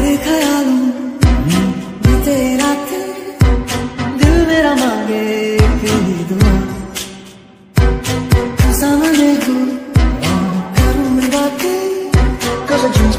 तेरे ख्यालों में बीते रात दिल मेरा मांगे तेरी दुआ। सामने हो और करूँ बातें Cause I just